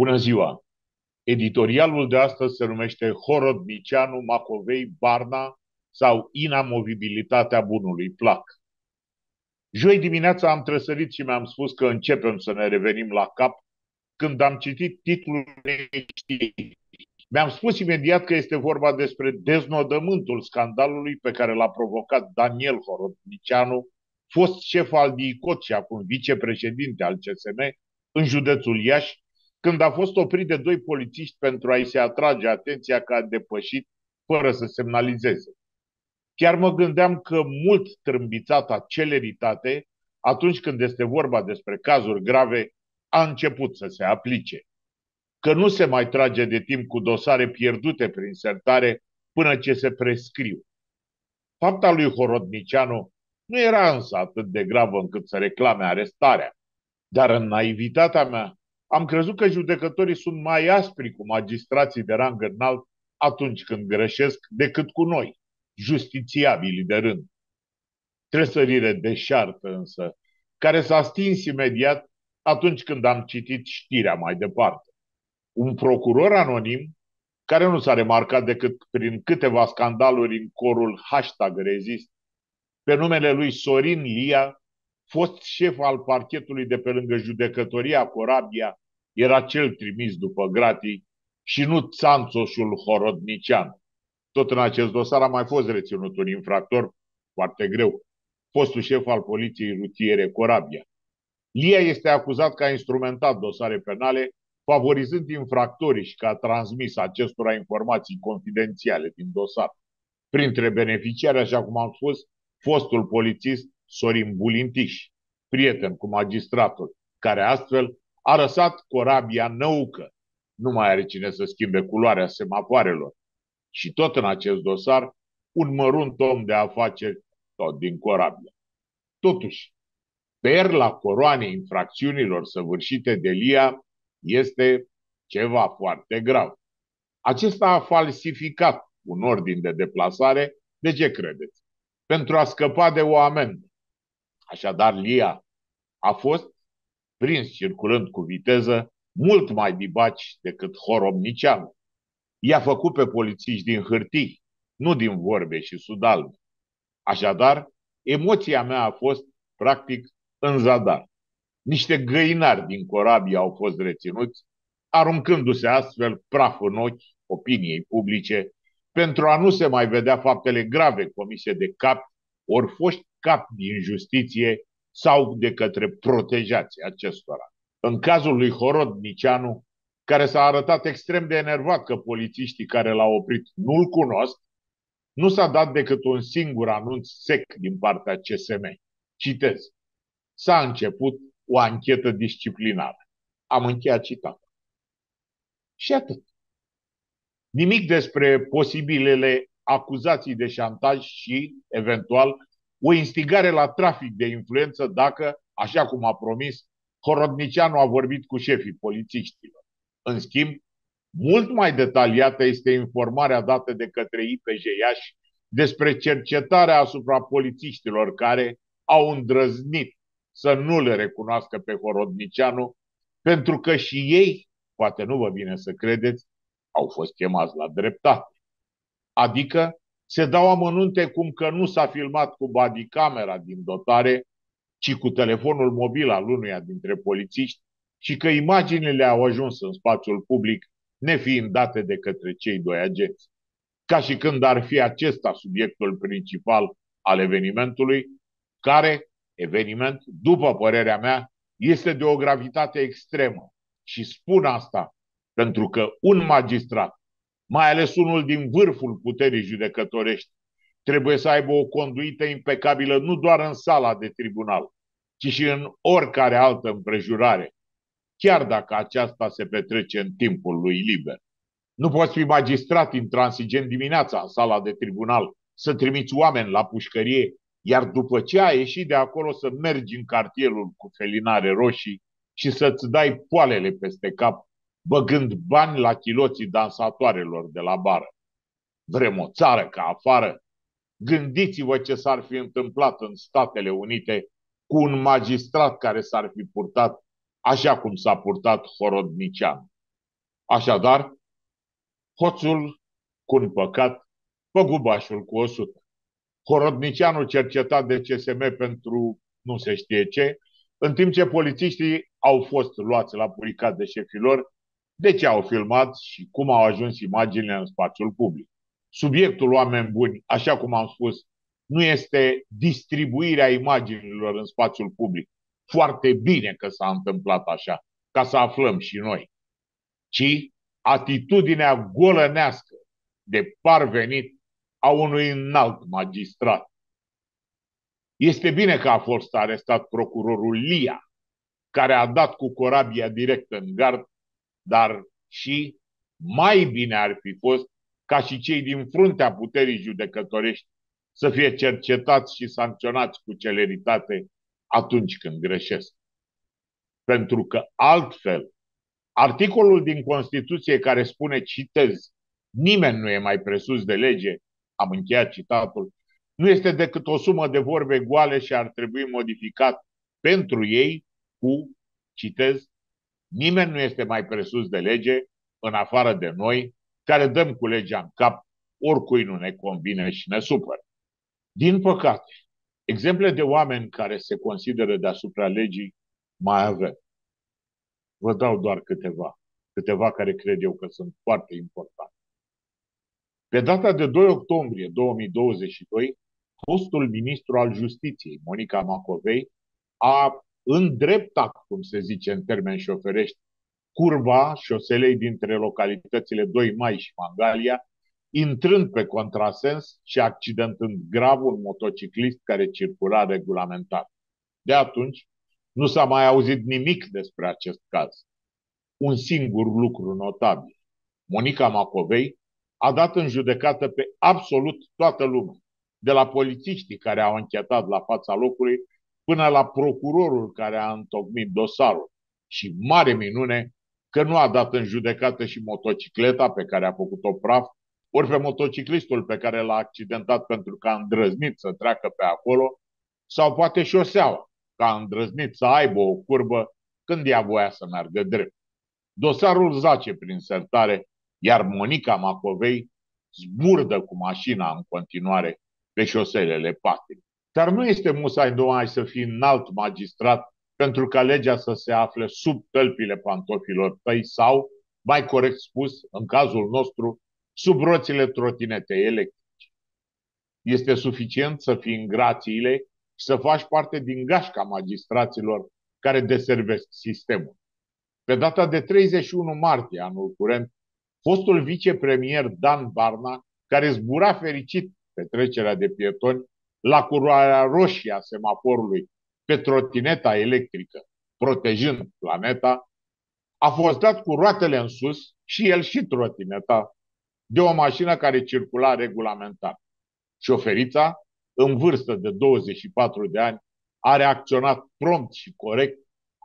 Bună ziua! Editorialul de astăzi se numește Horodnicianu, Macovei, Barna sau Inamovibilitatea bunului plac. Joi dimineața am trăsărit și mi-am spus că începem să ne revenim la cap când am citit titlul știrii. Mi-am spus imediat că este vorba despre deznodământul scandalului pe care l-a provocat Daniel Horodnicianu, fost șef al DICOT și acum vicepreședinte al CSM în județul Iași, când a fost oprit de doi polițiști pentru a-i se atrage atenția că a depășit fără să semnalizeze. Chiar mă gândeam că mult trâmbițata celeritate, atunci când este vorba despre cazuri grave, a început să se aplice. Că nu se mai trage de timp cu dosare pierdute prin sertare până ce se prescriu. Fapta lui Horodnicianu nu era însă atât de gravă încât să reclame arestarea, dar în naivitatea mea am crezut că judecătorii sunt mai aspri cu magistrații de rang înalt atunci când greșesc decât cu noi, justițiabili de rând. Tresărire deșartă însă, care s-a stins imediat atunci când am citit știrea mai departe. Un procuror anonim, care nu s-a remarcat decât prin câteva scandaluri în corul hashtag rezist, pe numele lui Sorin Lia, fost șef al parchetului de pe lângă judecătoria Corabia, era cel trimis după gratii și nu țanțoșul Horodnician. Tot în acest dosar a mai fost reținut un infractor foarte greu, fostul șef al poliției rutiere Corabia. Lia este acuzat că a instrumentat dosare penale, favorizând infractorii și că a transmis acestora informații confidențiale din dosar. Printre beneficiari, așa cum am spus, fostul polițist Sorin Bulintiș, prieten cu magistratul, care astfel a lăsat corabia năucă. Nu mai are cine să schimbe culoarea semafoarelor. Și tot în acest dosar, un mărunt om de afaceri tot din corabia. Totuși, perla coroanei infracțiunilor săvârșite de Lia este ceva foarte grav. Acesta a falsificat un ordin de deplasare, de ce credeți? Pentru a scăpa de o amendă. Așadar, Lia a fost prins circulând cu viteză, mult mai dibaci decât Horomnicianu. I-a făcut pe polițiști din hârtii, nu din vorbe și sudalbe. Așadar, emoția mea a fost, practic, în zadar. Niște găinari din corabie au fost reținuți, aruncându-se astfel praf în ochi opiniei publice, pentru a nu se mai vedea faptele grave comise de cap, ori foști cap din justiție sau de către protejații acestora. În cazul lui Horod Nicianu, care s-a arătat extrem de enervat că polițiștii care l-au oprit nu-l cunosc, nu s-a dat decât un singur anunț sec din partea CSM. Citez. S-a început o anchetă disciplinară. Am încheiat citatul. Și atât. Nimic despre posibilele acuzații de șantaj și, eventual, o instigare la trafic de influență dacă, așa cum a promis, Horodnicianu a vorbit cu șefii polițiștilor. În schimb, mult mai detaliată este informarea dată de către IPJ Iași despre cercetarea asupra polițiștilor care au îndrăznit să nu le recunoască pe Horodnicianu, pentru că și ei, poate nu vă vine să credeți, au fost chemați la dreptate. Adică se dau amănunte cum că nu s-a filmat cu camera din dotare, ci cu telefonul mobil al unuia dintre polițiști și că imaginile au ajuns în spațiul public nefiind date de către cei doi agenți. Ca și când ar fi acesta subiectul principal al evenimentului, care, eveniment, după părerea mea, este de o gravitate extremă. Și spun asta pentru că un magistrat mai ales unul din vârful puterii judecătorești, trebuie să aibă o conduită impecabilă nu doar în sala de tribunal, ci și în oricare altă împrejurare, chiar dacă aceasta se petrece în timpul lui liber. Nu poți fi magistrat intransigent dimineața în sala de tribunal, să trimiți oameni la pușcărie, iar după ce ai ieșit de acolo să mergi în cartierul cu felinare roșii și să-ți dai poalele peste cap băgând bani la chiloții dansatoarelor de la bară. Vrem o țară ca afară? Gândiți-vă ce s-ar fi întâmplat în Statele Unite cu un magistrat care s-ar fi purtat așa cum s-a purtat Horodnician. Așadar, hoțul cu un păcat, păgubașul cu o sută. Horodnicianul cercetat de CSM pentru nu se știe ce, în timp ce polițiștii au fost luați la puricat de șefilor, de ce au filmat și cum au ajuns imaginile în spațiul public. Subiectul oameni buni, așa cum am spus, nu este distribuirea imaginilor în spațiul public. Foarte bine că s-a întâmplat așa, ca să aflăm și noi. Ci atitudinea golănească de parvenit a unui înalt magistrat. Este bine că a fost arestat procurorul Lia, care a dat cu corabia direct în gard, dar și mai bine ar fi fost ca și cei din fruntea puterii judecătorești să fie cercetați și sancționați cu celeritate atunci când greșesc. Pentru că altfel, articolul din Constituție care spune, citez, nimeni nu e mai presus de lege, am încheiat citatul, nu este decât o sumă de vorbe goale și ar trebui modificat pentru ei cu, citez, nimeni nu este mai presus de lege în afară de noi, care dăm cu legea în cap, oricui nu ne convine și ne supără. Din păcate, exemple de oameni care se consideră deasupra legii mai avem. Vă dau doar câteva, câteva care cred eu că sunt foarte importante. Pe data de 2 octombrie 2022, fostul ministru al justiției, Monica Macovei, a îndreptat, cum se zice în termeni șoferești, curba șoselei dintre localitățile 2 Mai și Mangalia, intrând pe contrasens și accidentând grav un motociclist care circula regulamentar. De atunci, nu s-a mai auzit nimic despre acest caz. Un singur lucru notabil. Monica Macovei a dat în judecată pe absolut toată lumea, de la polițiștii care au închetat la fața locului până la procurorul care a întocmit dosarul. Și mare minune că nu a dat în judecată și motocicleta pe care a făcut-o praf, ori pe motociclistul pe care l-a accidentat pentru că a îndrăznit să treacă pe acolo, sau poate șoseaua, că a îndrăznit să aibă o curbă când ea voia să meargă drept. Dosarul zace prin sertare, iar Monica Macovei zburdă cu mașina în continuare pe șoselele patii. Dar nu este musai numai să fii înalt magistrat pentru ca legea să se afle sub tălpile pantofilor tăi sau, mai corect spus, în cazul nostru, sub roțile trotinetei electrice. Este suficient să fii în grațiile și să faci parte din gașca magistraților care deservesc sistemul. Pe data de 31 martie anul curent, fostul vicepremier Dan Barna, care zbura fericit pe trecerea de pietoni la culoarea roșie a semaforului pe trotineta electrică, protejând planeta, a fost dat cu roatele în sus și el și trotineta de o mașină care circula regulamentar. Șoferița, în vârstă de 24 de ani, a reacționat prompt și corect,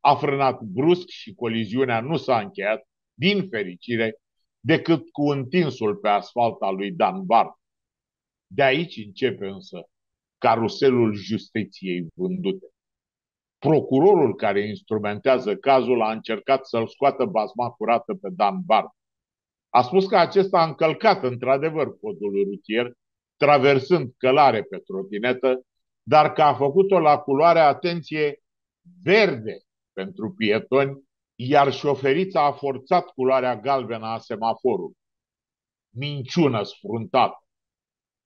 a frânat brusc și coliziunea nu s-a încheiat, din fericire, decât cu întinsul pe asfalt al lui Dan Bar. De aici începe însă caruselul justiției vândute. Procurorul care instrumentează cazul a încercat să-l scoată basma curată pe Dan Bar. A spus că acesta a încălcat într-adevăr codul rutier, traversând călare pe trotinetă, dar că a făcut-o la culoare, atenție, verde pentru pietoni, iar șoferița a forțat culoarea galbenă a semaforului. Minciună sfruntată.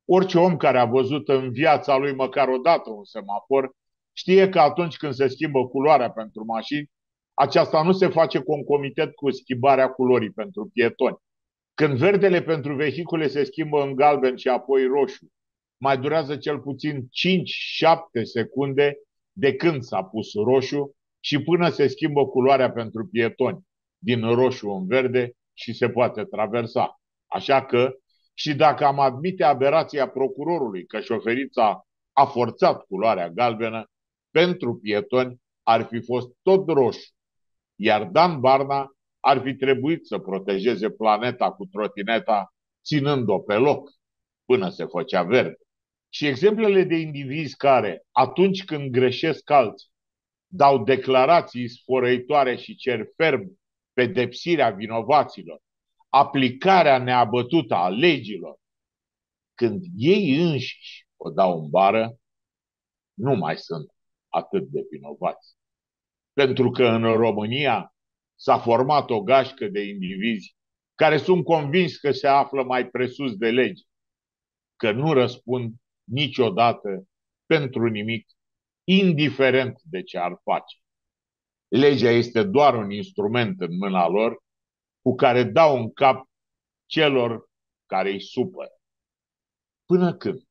Orice om care a văzut în viața lui măcar o dată un semafor știe că atunci când se schimbă culoarea pentru mașini, aceasta nu se face concomitent cu schimbarea culorii pentru pietoni. Când verdele pentru vehicule se schimbă în galben și apoi roșu, mai durează cel puțin 5-7 secunde de când s-a pus roșu și până se schimbă culoarea pentru pietoni, din roșu în verde și se poate traversa. Așa că și dacă am admite aberația procurorului că șoferița a forțat culoarea galbenă, pentru pietoni ar fi fost tot roșu, iar Dan Barna ar fi trebuit să protejeze planeta cu trotineta, ținând-o pe loc până se făcea verde. Și exemplele de indivizi care, atunci când greșesc alții, dau declarații sfărăitoare și cer ferm pedepsirea vinovaților, aplicarea neabătută a legilor, când ei înșiși o dau în bară, nu mai sunt atât de vinovați. Pentru că în România s-a format o gașcă de indivizi care sunt convinși că se află mai presus de lege, că nu răspund niciodată pentru nimic, indiferent de ce ar face. Legea este doar un instrument în mâna lor cu care dau în cap celor care îi supără. Până când?